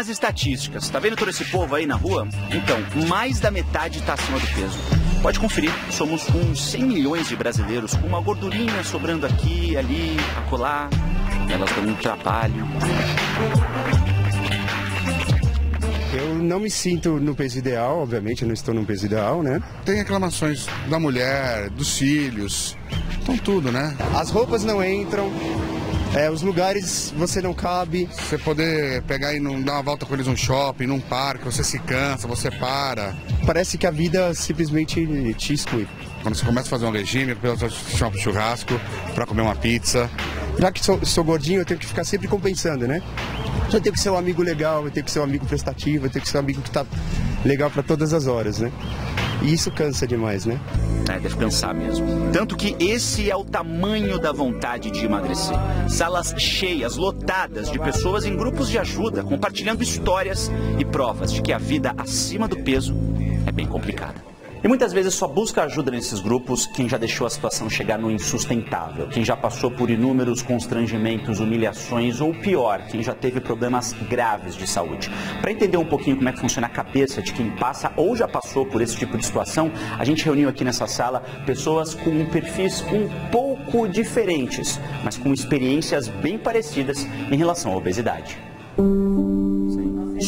nas estatísticas. Tá vendo todo esse povo aí na rua? Então, mais da metade está acima do peso. Pode conferir, somos uns 100 milhões de brasileiros com uma gordurinha sobrando aqui, ali, acolá. Elas dão um trabalho. Eu não me sinto no peso ideal, obviamente, eu não estou no peso ideal, né? Tem reclamações da mulher, dos filhos, então tudo, né? As roupas não entram, é, os lugares você não cabe. Você poder pegar e não dar uma volta com eles num shopping, num parque, você se cansa, você para. Parece que a vida simplesmente te exclui. Quando você começa a fazer um regime, te chama pro churrasco, pra comer uma pizza. Já que sou, sou gordinho, eu tenho que ficar sempre compensando, né? Eu tenho que ser um amigo legal, eu tenho que ser um amigo prestativo, eu tenho que ser um amigo que tá legal para todas as horas, né? E isso cansa demais, né? É, deve cansar mesmo. Tanto que esse é o tamanho da vontade de emagrecer. Salas cheias, lotadas de pessoas em grupos de ajuda, compartilhando histórias e provas de que a vida acima do peso é bem complicada. E muitas vezes só busca ajuda nesses grupos quem já deixou a situação chegar no insustentável, quem já passou por inúmeros constrangimentos, humilhações ou pior, quem já teve problemas graves de saúde. Para entender um pouquinho como é que funciona a cabeça de quem passa ou já passou por esse tipo de situação, a gente reuniu aqui nessa sala pessoas com perfis um pouco diferentes, mas com experiências bem parecidas em relação à obesidade.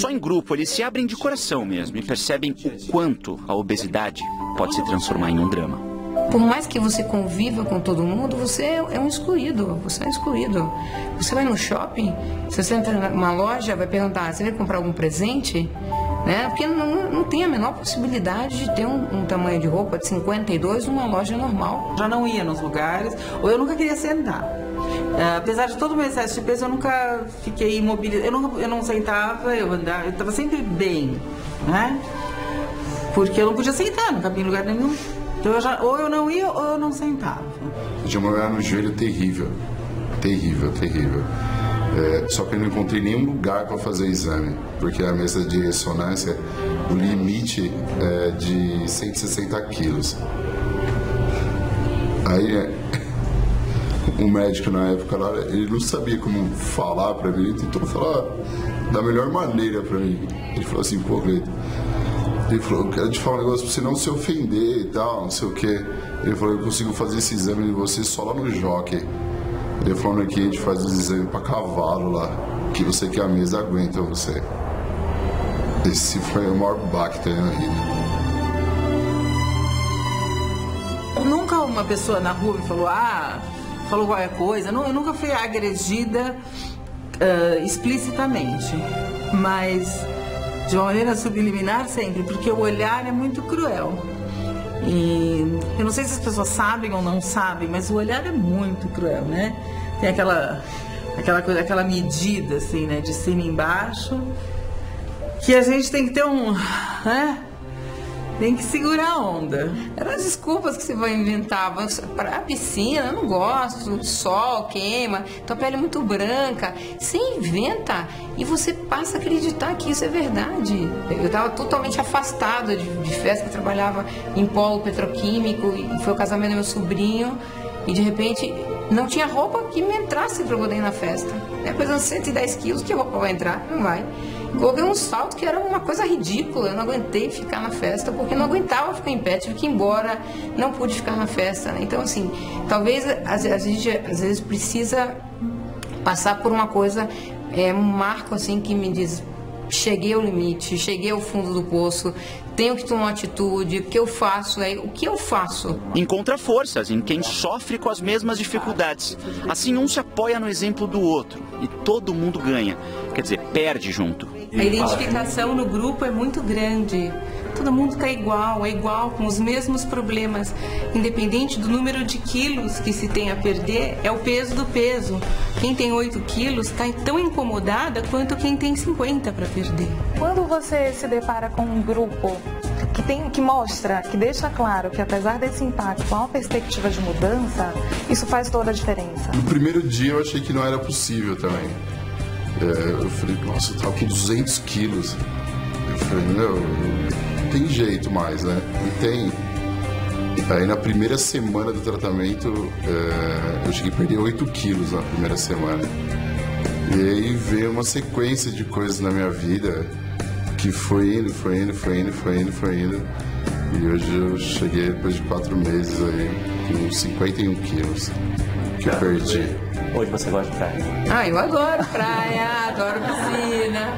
Só em grupo eles se abrem de coração mesmo e percebem o quanto a obesidade pode se transformar em um drama. Por mais que você conviva com todo mundo, você é um excluído. Você é excluído. Você vai no shopping, se você entra numa loja, vai perguntar: você vai comprar algum presente? Né? Porque não, não tem a menor possibilidade de ter um, um, tamanho de roupa de 52 numa loja normal. Já não ia nos lugares, ou eu nunca queria sentar. Uh, apesar de todo o meu excesso de peso, eu nunca fiquei imobilizada. Eu, não eu não sentava, eu andava, eu estava sempre bem, né? Porque eu não podia sentar, não cabia em lugar nenhum. Então eu já, ou eu não ia ou eu não sentava. De uma no joelho terrível. Terrível, terrível. É, só que eu não encontrei nenhum lugar para fazer exame, porque a mesa de ressonância, o limite é de 160 quilos. Aí é, um médico na época lá, ele não sabia como falar para mim, ele tentou falar da melhor maneira para mim. Ele falou assim, pô, Cleiton, ele falou, eu quero te falar um negócio pra você não se ofender e tal, não sei o que. Ele falou, eu consigo fazer esse exame de você só lá no jockey. Ele falou que a gente faz os exames pra cavalo lá, que você que a mesa aguenta você. Esse foi o maior baque que na vida. Nunca uma pessoa na rua me falou, ah, falou qualquer coisa. Eu nunca fui agredida uh, explicitamente, mas de uma maneira subliminar sempre, porque o olhar é muito cruel. E eu não sei se as pessoas sabem ou não sabem, mas o olhar é muito cruel, né? Tem aquela aquela coisa, aquela medida assim, né, de cima embaixo, que a gente tem que ter um, né? Tem que segurar a onda. Eram as desculpas que você vai inventar. Para a piscina, eu não gosto, sol queima, tua pele é muito branca. Você inventa e você passa a acreditar que isso é verdade. Eu estava totalmente afastada de, de festa, eu trabalhava em polo petroquímico e foi o casamento do meu sobrinho. E de repente não tinha roupa que me entrasse para poder ir na festa. É pesando 110 quilos, que roupa vai entrar? Não vai. Coloquei um salto que era uma coisa ridícula. Eu não aguentei ficar na festa porque não aguentava ficar em pé, tive que ir embora, não pude ficar na festa. Né? Então, assim, talvez a, gente às vezes precisa passar por uma coisa, é um marco assim que me diz cheguei ao limite, cheguei ao fundo do poço, tenho que tomar uma atitude, o que eu faço é o que eu faço. Encontra forças em quem sofre com as mesmas dificuldades. Assim um se apoia no exemplo do outro e todo mundo ganha. Quer dizer, perde junto. A identificação no grupo é muito grande. Todo mundo está igual, é igual, com os mesmos problemas. Independente do número de quilos que se tem a perder, é o peso do peso. Quem tem 8 quilos está tão incomodada quanto quem tem 50 para perder. Quando você se depara com um grupo que, tem, que mostra, que deixa claro que apesar desse impacto há uma perspectiva de mudança, isso faz toda a diferença. No primeiro dia eu achei que não era possível também. É, eu falei, nossa, eu tava com 200 quilos. Eu falei, não, não tem jeito mais, né? E tem. Aí na primeira semana do tratamento, é, eu cheguei a perder 8 quilos na primeira semana. E aí veio uma sequência de coisas na minha vida que foi indo, foi indo, foi indo, foi indo, foi indo. E hoje eu cheguei depois de quatro meses aí com 51 quilos que eu perdi. Hoje você gosta de praia? Ah, eu adoro praia, adoro piscina.